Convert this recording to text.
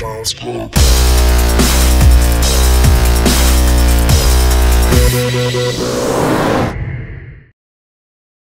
Let's